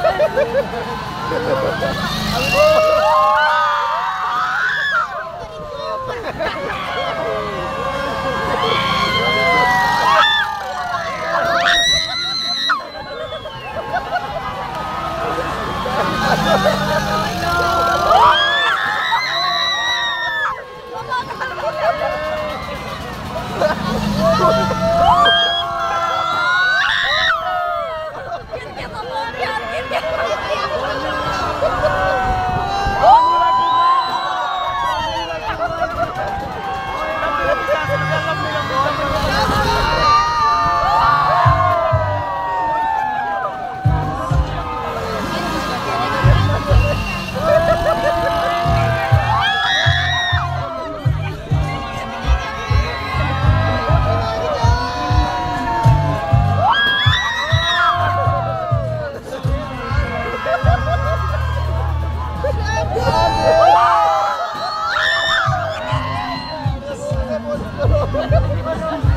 아이고. Não.